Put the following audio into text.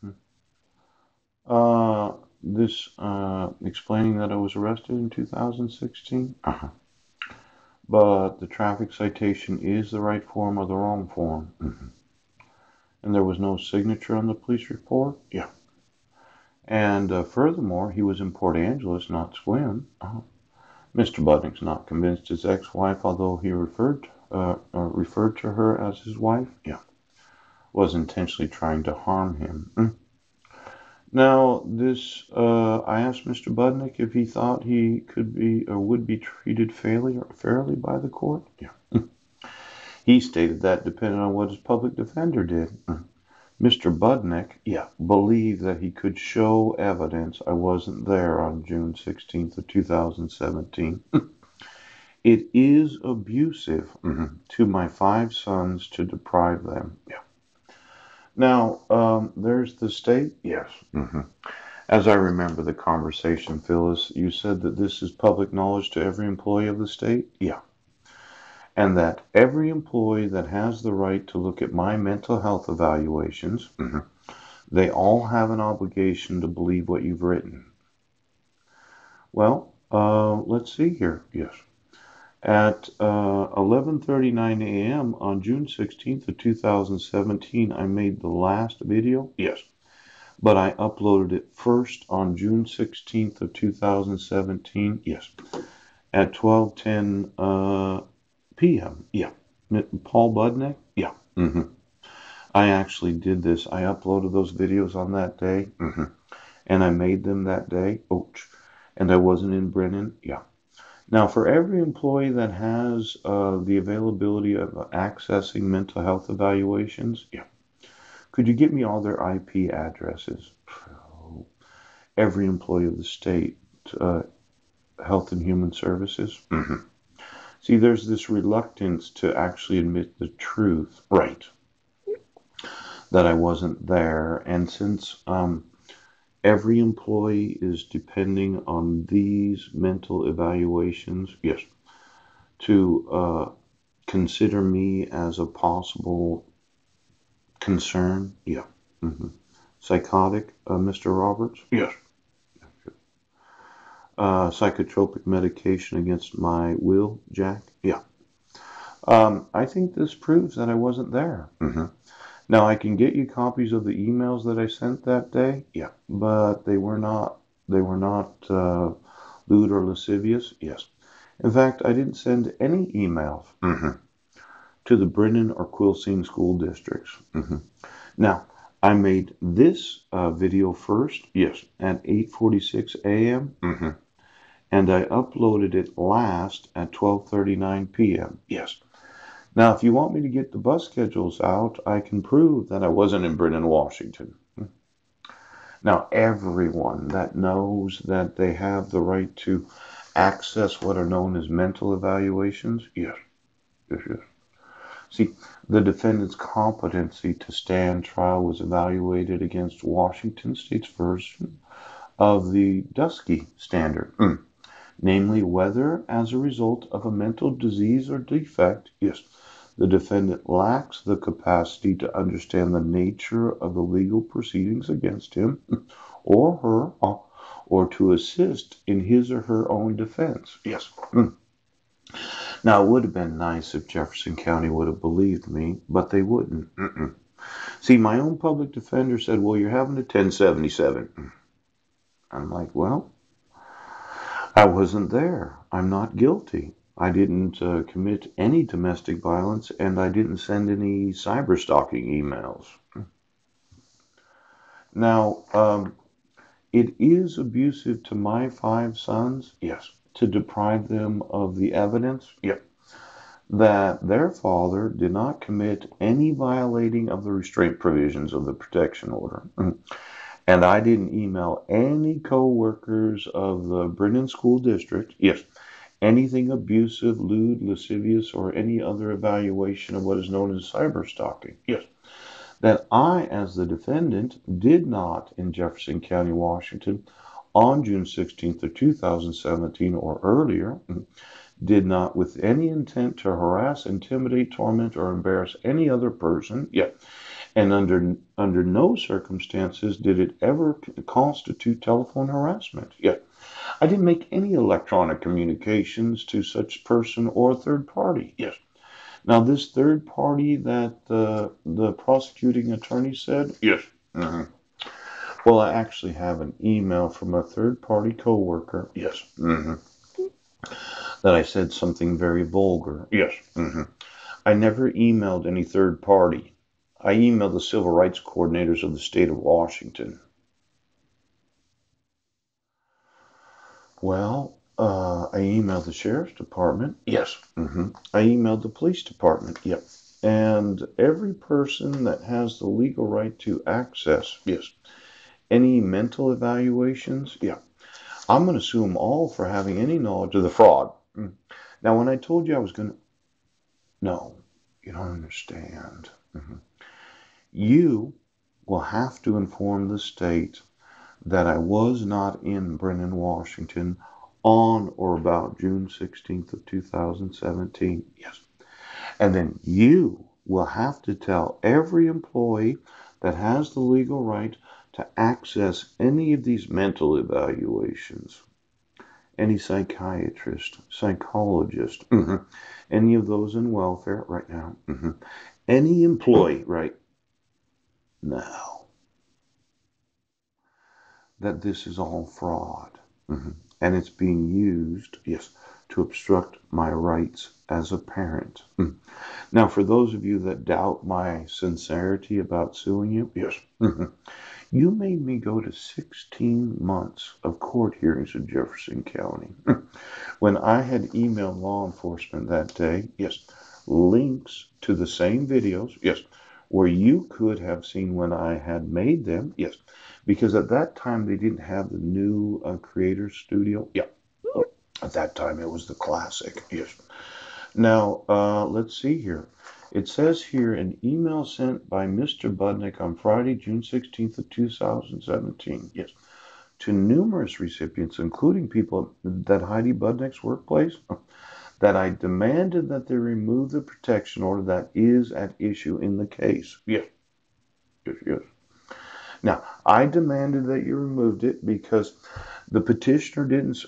hmm Uh, this uh, explaining that I was arrested in 2016. Uh-huh. But the traffic citation is the right form or the wrong form. hmm And there was no signature on the police report. Yeah. And uh, furthermore, he was in Port Angeles, not Swin. Uh-huh. Mr. Budnek's not convinced his ex-wife, although he referred uh, uh, referred to her as his wife. Yeah. Was intentionally trying to harm him. Mm. Now, this, uh, I asked Mr. Budnek if he thought he could be or would be treated fairly fairly by the court. Yeah. He stated that depended on what his public defender did. Mr. Budnek Yeah. believed that he could show evidence I wasn't there on June 16th of 2017. it is abusive hmm to my five sons to deprive them. Yeah. Now, um, there's the state. Yes. hmm As I remember the conversation, Phyllis, you said that this is public knowledge to every employee of the state? Yeah. And that every employee that has the right to look at my mental health evaluations, Mhm. they all have an obligation to believe what you've written. Well, uh, let's see here. Yes. At uh, 11:39 a.m. on June 16th of 2017, I made the last video, Yes. but I uploaded it first on June 16th of 2017 Yes. at 12:10 uh, p.m. Yeah. Paul Budnek. Yeah. Mm -hmm. I actually did this. I uploaded those videos on that day, mm -hmm. and I made them that day. Ouch. And I wasn't in Brinnon. Yeah. Now, for every employee that has uh, the availability of accessing mental health evaluations, Yeah. could you get me all their IP addresses? Every employee of the state, uh, Health and Human Services. hmm See, there's this reluctance to actually admit the truth Right. that I wasn't there. And since um, every employee is depending on these mental evaluations Yes. to uh, consider me as a possible concern, Yeah. hmm psychotic, uh, Mr. Roberts, Yes. uh, psychotropic medication against my will, Jack. Yeah. Um, I think this proves that I wasn't there. hmm Now I can get you copies of the emails that I sent that day. Yeah. But they were not they were not uh, lewd or lascivious. Yes. In fact, I didn't send any emails hmm to the Brinnon or Quilcene school districts. hmm Now I made this uh, video first Yes. at 8:46 a.m. hmm and I uploaded it last at 12:39 p.m. Yes. Now, if you want me to get the bus schedules out, I can prove that I wasn't in Brinnon, Washington. Now, everyone that knows that they have the right to access what are known as mental evaluations, Yes. Yes. Yes. see, the defendant's competency to stand trial was evaluated against Washington State's version of the Dusky standard, Mm. namely whether, as a result of a mental disease or defect, Yes. The defendant lacks the capacity to understand the nature of the legal proceedings against him or her or to assist in his or her own defense. Yes. Now, it would have been nice if Jefferson County would have believed me, but they wouldn't. Mm-mm. See, my own public defender said, Well, you're having a 1077. I'm like, Well, I wasn't there. I'm not guilty. I didn't uh, commit any domestic violence and I didn't send any cyber stalking emails. Now, um, it is abusive to my five sons Yes. to deprive them of the evidence Yep. that their father did not commit any violating of the restraint provisions of the protection order. And I didn't email any co-workers of the Brinnon School District Yes. Anything abusive, lewd, lascivious, or any other evaluation of what is known as cyber stalking. Yes. That I, as the defendant, did not in Jefferson County, Washington, on June 16th of 2017 or earlier, did not with any intent to harass, intimidate, torment, or embarrass any other person, Yeah. And under under no circumstances did it ever constitute telephone harassment. Yeah. I didn't make any electronic communications to such person or third party. Yes. Now, this third party that uh, the prosecuting attorney said, yes. Mm-hmm. Well, I actually have an email from a third party coworker, yes, mm-hmm. that I said something very vulgar, yes. Mm-hmm. I never emailed any third party. I emailed the civil rights coordinators of the state of Washington. Well, uh, I emailed the sheriff's department. Yes. Mm-hmm. I emailed the police department. Yep. And every person that has the legal right to access, yes. Any mental evaluations, yeah. I'm going to sue them all for having any knowledge of the fraud. Mm. Now, when I told you I was going to, no, you don't understand. You will have to inform the state that I was not in Brinnon, Washington on or about June 16th of 2017. Yes. And then you will have to tell every employee that has the legal right to access any of these mental evaluations. Any psychiatrist, psychologist, mm-hmm. any of those in welfare right now, mm-hmm. any employee right now, that this is all fraud. Mm-hmm and it's being used, yes, to obstruct my rights as a parent. Hmm. Now, for those of you that doubt my sincerity about suing you, yes, you made me go to 16 months of court hearings in Jefferson County. when I had emailed law enforcement that day, yes, links to the same videos, yes, where you could have seen when I had made them, yes, because at that time they didn't have the new uh, Creator Studio. Yeah, at that time it was the classic. Yes. Now uh, let's see here. It says here an email sent by Mr. Budnek on Friday, June 16th of 2017. Yes. To numerous recipients, including people at Heidi Budnek's workplace, that I demanded that they remove the protection order that is at issue in the case. Yes. Yes, yes. Now, I demanded that you removed it because the petitioner didn't